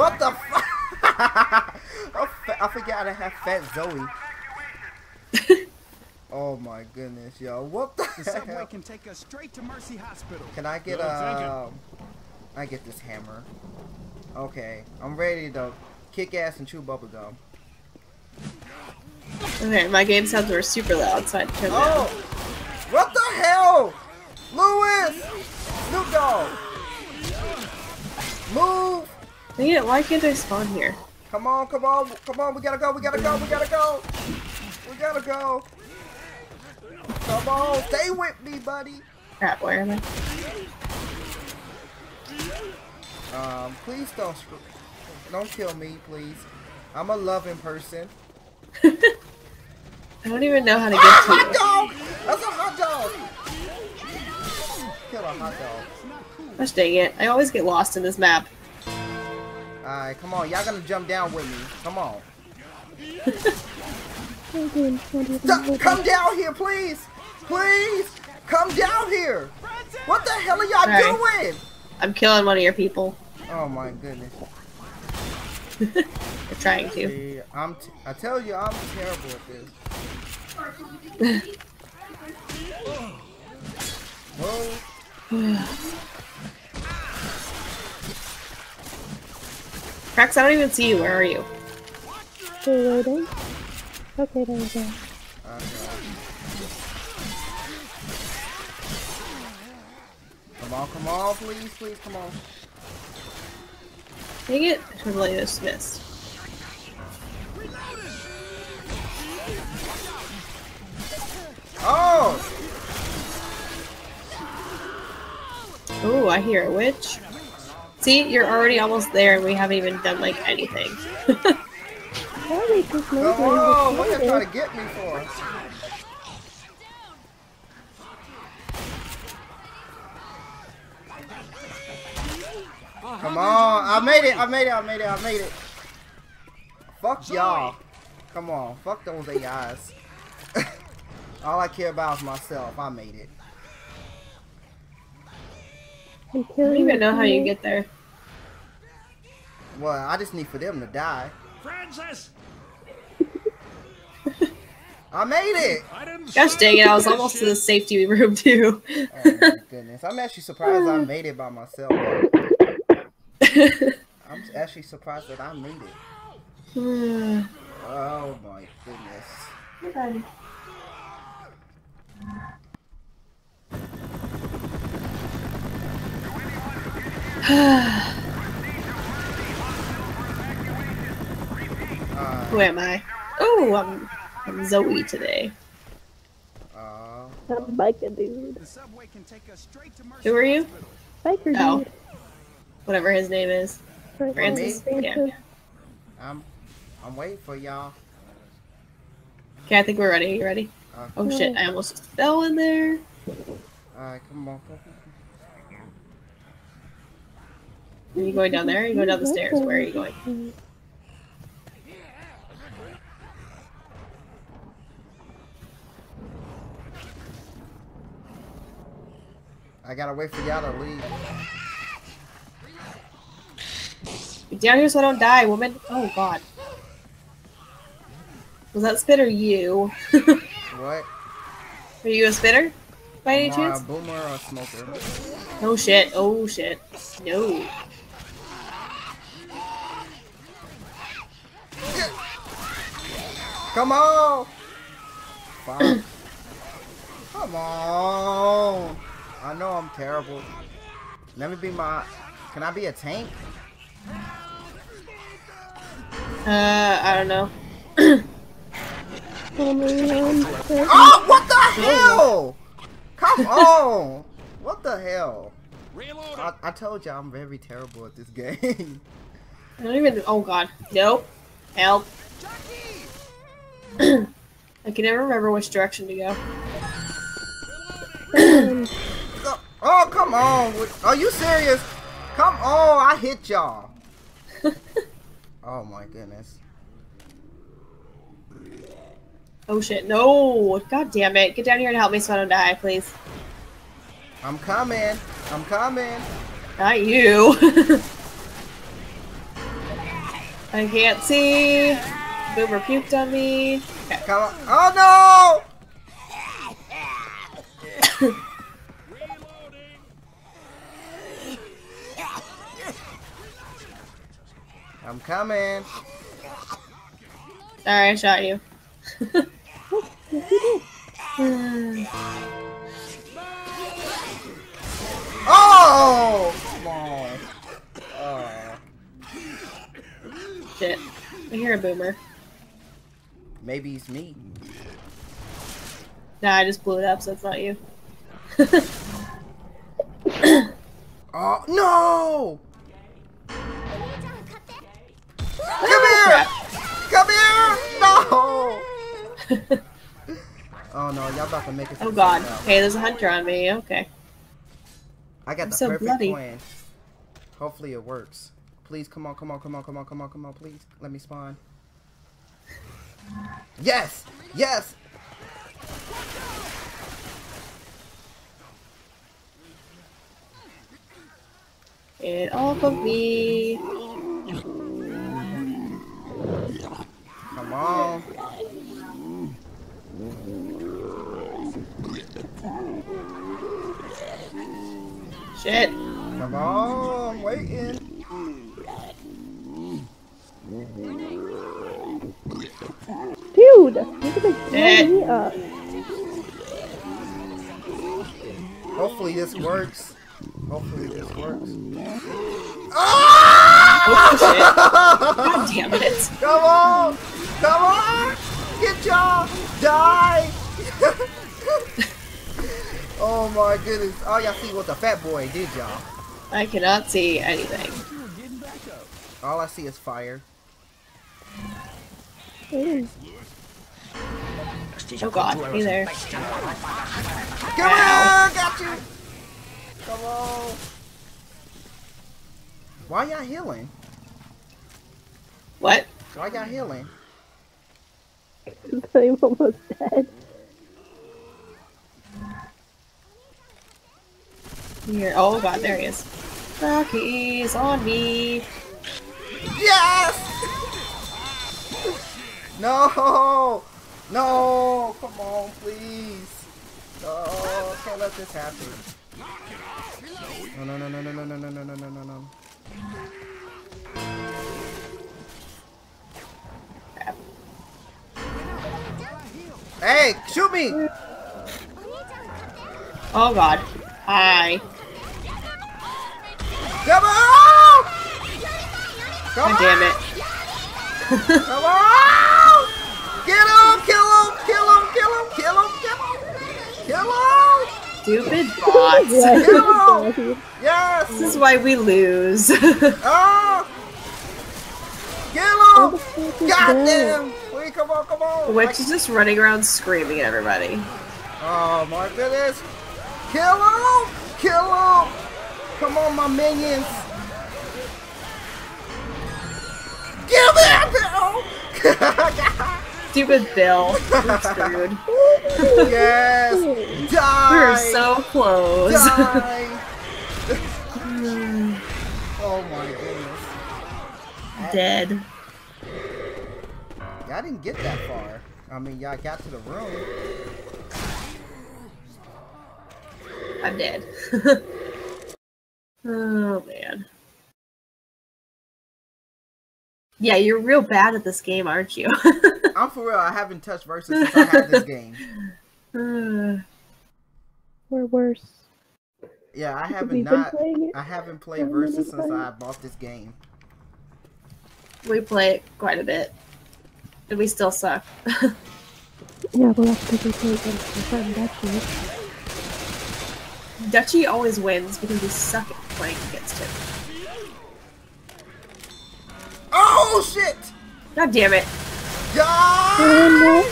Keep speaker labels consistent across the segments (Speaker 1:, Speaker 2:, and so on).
Speaker 1: What the fuck? I forgot I have Fat Zoe. oh my goodness, yo. What the,
Speaker 2: the subway
Speaker 1: hell?
Speaker 2: can take us straight to Mercy Hospital.
Speaker 1: Can I get a... Um, I get this hammer. Okay, I'm ready to kick ass and chew bubblegum.
Speaker 3: Okay, my game sounds were super loud, so I had to turn
Speaker 1: Oh! What the hell? Louis! Snoop Dogg! Move!
Speaker 3: Dang it, why can't I spawn here?
Speaker 1: Come on, come on, come on, we gotta go, we gotta go, we gotta go! We gotta go! Come on, stay with me, buddy!
Speaker 3: Crap, where am I?
Speaker 1: Um, please don't don't kill me, please. I'm a loving person.
Speaker 3: I don't even know how to get
Speaker 1: ah,
Speaker 3: to
Speaker 1: hot dog! That's a hot dog! Kill a hot dog.
Speaker 3: Gosh dang it, I always get lost in this map.
Speaker 1: Alright, come on. Y'all gonna jump down with me. Come on. D come down here, please! Please! Come down here! What the hell are y'all
Speaker 3: Sorry.
Speaker 1: doing?
Speaker 3: I'm killing one of your people.
Speaker 1: Oh my goodness.
Speaker 3: They're trying to.
Speaker 1: See, I'm t I tell you, I'm terrible at this. Whoa.
Speaker 3: Krax, I don't even see you. Where are you?
Speaker 4: You're? Okay, there we go.
Speaker 1: Okay. Come on, come on, please, please, come on.
Speaker 3: Dang it, I totally just missed.
Speaker 1: Oh!
Speaker 3: Oh, I hear a witch. See, you're already almost there and we haven't even done like anything.
Speaker 4: Are
Speaker 1: Come! What
Speaker 4: Just
Speaker 1: you trying to get me for? Come on! I made it! I made it! I made it! I made it! Fuck y'all! Come on! Fuck those AIs! All I care about is myself. I made it.
Speaker 4: I'm
Speaker 3: I don't even know how you
Speaker 4: you.
Speaker 3: get there.
Speaker 1: Well, I just need for them to die.
Speaker 2: Francis!
Speaker 1: I made it!
Speaker 2: I
Speaker 3: Gosh dang it, I was almost
Speaker 2: shit.
Speaker 3: to the safety room too.
Speaker 1: Oh my goodness. I'm actually surprised I made it by myself. I'm actually surprised that I made it. Oh my goodness.
Speaker 3: Who am I? Oh, I'm, I'm Zoe today.
Speaker 1: uh,
Speaker 4: I'm biker dude.
Speaker 2: The subway can take us straight to Mercy
Speaker 3: Who are you?
Speaker 2: Hospital.
Speaker 4: Biker
Speaker 3: Oh.
Speaker 4: dude.
Speaker 3: Whatever his name is.
Speaker 4: Right,
Speaker 3: Francis?
Speaker 4: Francis.
Speaker 3: Yeah.
Speaker 1: I'm, I'm waiting for y'all.
Speaker 3: Okay, I think we're ready. You ready?
Speaker 1: Uh,
Speaker 3: Oh shit, I almost fell in there.
Speaker 1: Alright, come on.
Speaker 3: Are you going down there? Are you going down the stairs? Where are you going?
Speaker 1: I gotta wait for y'all to leave.
Speaker 3: Down here so I don't die, woman. Oh god. Was that spitter you?
Speaker 1: What?
Speaker 3: Are you a spitter? By any chance?
Speaker 1: a boomer or a smoker?
Speaker 3: Oh shit. Oh shit. No.
Speaker 1: Come on! Come on! I know I'm terrible. Let me be my. Can I be a tank?
Speaker 3: Uh, I don't know.
Speaker 1: Oh, what the hell? Come on! What the hell?
Speaker 2: Reload
Speaker 1: I, I told you I'm very terrible at this game.
Speaker 3: I don't even. Oh god. Nope. Help. I can never remember which direction to go.
Speaker 1: Come on! Are you serious? Come on! I hit y'all. oh my goodness.
Speaker 3: Oh shit. No. God damn it. Get down here and help me so I don't die, please.
Speaker 1: I'm coming. I'm coming.
Speaker 3: Not you. I can't see. Boomer puked on me. Okay.
Speaker 1: Come on. Oh no! I'm coming.
Speaker 3: Sorry, I shot you.
Speaker 1: Oh! Come on. Oh.
Speaker 3: Shit. I hear a boomer.
Speaker 1: Maybe it's me.
Speaker 3: Nah, I just blew it up, so it's not you.
Speaker 1: Oh no! No! oh no, y'all about to make it.
Speaker 3: Oh god. Hey, there's a hunter on me. Okay.
Speaker 1: I got
Speaker 3: I'm
Speaker 1: the
Speaker 3: so
Speaker 1: perfect
Speaker 3: bloody.
Speaker 1: plan. Hopefully it works. Please, come on, come on, come on, come on, come on, come on, please. Let me spawn. Yes! Yes!
Speaker 3: Get off of me.
Speaker 1: Come on.
Speaker 3: Shit.
Speaker 1: Come on, I'm waiting.
Speaker 4: Dude, you're gonna
Speaker 3: Eh.
Speaker 4: me up.
Speaker 1: Hopefully this works. Hopefully this works.
Speaker 3: Oh shit. God damn it.
Speaker 1: Come on! Come on! Get y'all! Die! oh my goodness. All y'all see what the fat boy did, y'all.
Speaker 3: I cannot see anything.
Speaker 1: All I see is fire.
Speaker 4: Ooh.
Speaker 3: Oh god, hey there.
Speaker 1: Come on! Got you! Come on! Why y'all healing?
Speaker 3: What?
Speaker 1: Why y'all healing?
Speaker 4: I'm almost dead.
Speaker 3: Here. Oh god, there he is. Rocky's on me.
Speaker 1: Yes! No! No! Come on, please! No! Can't let this happen. No, no, no, no, no, no, no, no, no, no, no, Hey, shoot me!
Speaker 3: Oh god. Hi.
Speaker 1: Come on! Come
Speaker 3: God damn it.
Speaker 1: Come on! Get him! Kill him! Kill him! Kill him! Kill him! Kill him! Kill him!
Speaker 3: Stupid bots.
Speaker 4: Yeah,
Speaker 1: Come
Speaker 4: dude.
Speaker 1: Yes!
Speaker 3: This is why we lose.
Speaker 1: Oh! Kill him! God damn! Come on, come on!
Speaker 3: Witch is just running around screaming at everybody.
Speaker 1: Oh my goodness! Kill him! Kill him! Come on, my minions! Give me Bill!
Speaker 3: Stupid Bill. Screwed.
Speaker 1: yes! Die!
Speaker 3: We're so close.
Speaker 1: Die! oh my goodness.
Speaker 3: Dead.
Speaker 1: Y'all didn't get that far. I mean, y'all got to the room.
Speaker 3: I'm dead. oh man. Yeah, you're real bad at this game, aren't you?
Speaker 1: I'm for real. I haven't touched versus since I had this game.
Speaker 3: Uh,
Speaker 4: We're worse.
Speaker 1: Yeah, I haven't not. I haven't played versus since? I bought this game.
Speaker 3: we play it quite a bit. And we still suck.
Speaker 4: Yeah, well, that's because we play against my friend Dutchie.
Speaker 3: Dutchy always wins because we suck at playing against him.
Speaker 1: Oh shit!
Speaker 3: God damn it.
Speaker 1: Die!
Speaker 4: No.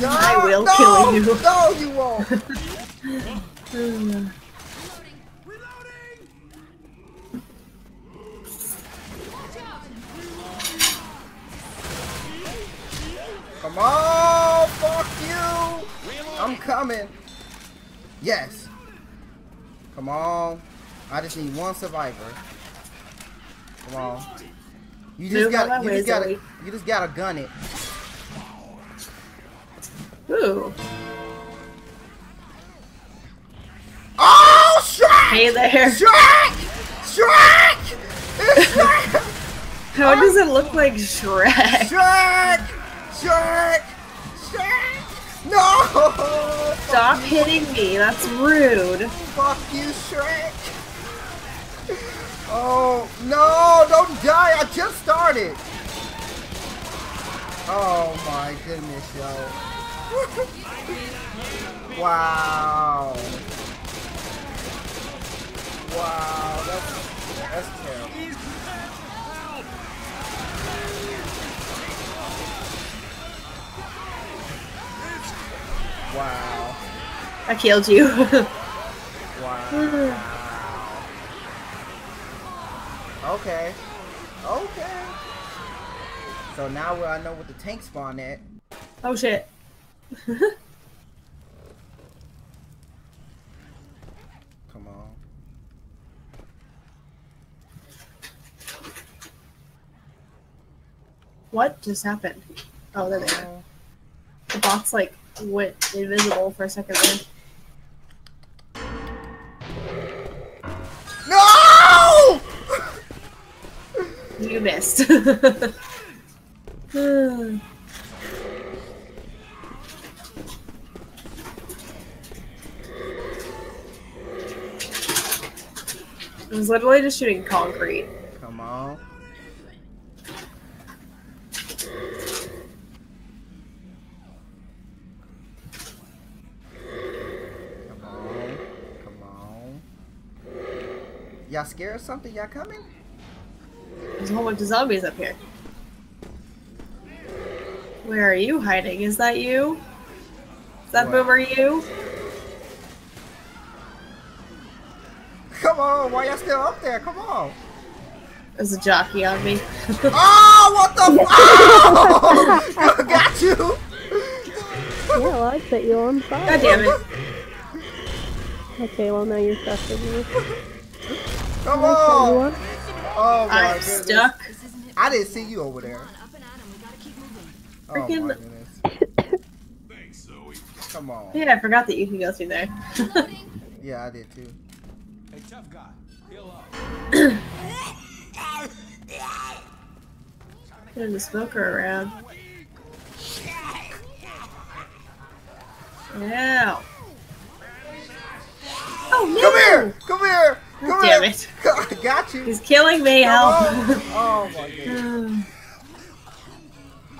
Speaker 1: Die!
Speaker 3: I will
Speaker 1: no!
Speaker 3: kill you.
Speaker 1: No, you won't. Come on! Fuck you! I'm coming. Yes. Come on. I just need one survivor. Come on. You just got
Speaker 3: of
Speaker 1: you just gotta you just gotta gun it.
Speaker 3: Ooh.
Speaker 1: Oh Shrek!
Speaker 3: Hey there.
Speaker 1: Shrek! Shrek! It's Shrek!
Speaker 3: How does oh. it look like Shrek?
Speaker 1: Shrek! Shrek! Shrek! No!
Speaker 3: Stop hitting me. That's rude.
Speaker 1: Fuck you, Shrek! Oh, no! Don't die! I just started! Oh my goodness, yo. wow. Wow, that's, that's terrible. Wow.
Speaker 3: I killed you.
Speaker 1: Wow. okay. Okay. So now we I know what the tank spawn at.
Speaker 3: oh shit.
Speaker 1: Come on.
Speaker 3: What just happened? Oh, there they are. Uh-huh. The box like went invisible for a second there.
Speaker 1: No!
Speaker 3: You missed. I was literally just shooting concrete.
Speaker 1: Come on. Come on. Come on. Y'all scared of something? Y'all coming?
Speaker 3: There's a whole bunch of zombies up here. Where are you hiding? Is that you? Is that
Speaker 1: What?
Speaker 3: boomer you?
Speaker 1: Come on, why y'all still up there? Come on.
Speaker 3: There's a jockey on me.
Speaker 1: Oh, what the f- oh! Got you!
Speaker 4: Yeah, well, I set you on fire.
Speaker 3: God damn it.
Speaker 4: Okay, well, now you're stuck with me.
Speaker 1: Come on!
Speaker 4: want?
Speaker 1: Oh my
Speaker 3: I'm
Speaker 1: goodness.
Speaker 3: stuck.
Speaker 1: I didn't see you over there. Oh my
Speaker 3: Freaking-
Speaker 1: goodness. Come on.
Speaker 3: Yeah, I forgot that you can go through there.
Speaker 1: Yeah, I did too.
Speaker 2: Hey, tough guy. Heal up.
Speaker 3: There's a smoker around. Ow. Oh no!
Speaker 1: Come here! Come here! Come here!
Speaker 3: damn it.
Speaker 1: I got you.
Speaker 3: He's killing me,
Speaker 1: Come on. Oh my god.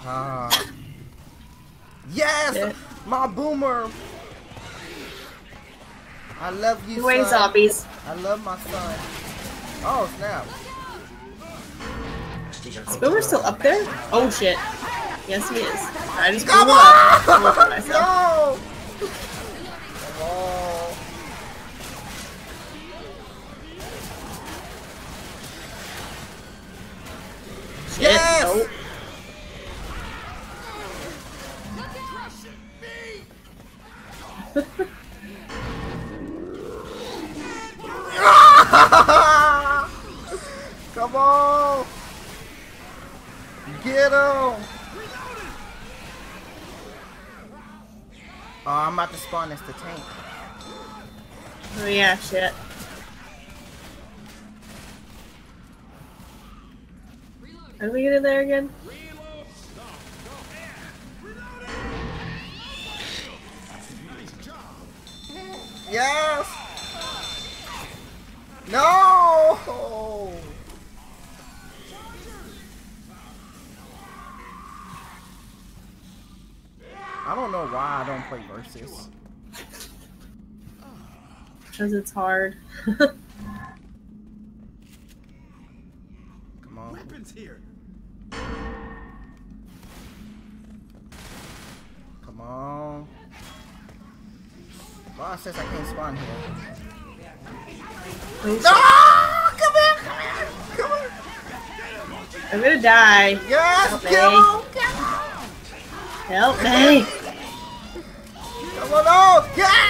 Speaker 1: Ah. Yes!
Speaker 3: Shit.
Speaker 1: My boomer! I love you, son.
Speaker 3: zombies.
Speaker 1: I love my son. Oh, snap.
Speaker 3: Is Boomer still up there? Oh shit. Yes, he is. I just blew
Speaker 1: Come
Speaker 3: him up. I'm looking at
Speaker 1: on!
Speaker 3: myself.
Speaker 1: No! Yes!
Speaker 3: Nope.
Speaker 1: Come on! Get him! Oh, I'm about to spawn as the tank.
Speaker 3: Oh yeah, shit. How do we get in there again?
Speaker 1: Yes! No! I don't know why I don't play versus.
Speaker 3: Because it's hard.
Speaker 1: Come on.
Speaker 2: Weapons here.
Speaker 1: Says I can't spawn here.
Speaker 3: Shit.
Speaker 1: Ah, no! Come here! Come here! Come here!
Speaker 3: I'm gonna die.
Speaker 1: Yes!
Speaker 3: Help
Speaker 1: Kill
Speaker 3: me.
Speaker 1: him! Kill him!
Speaker 3: Help me!
Speaker 1: Come on! Oh! Yes!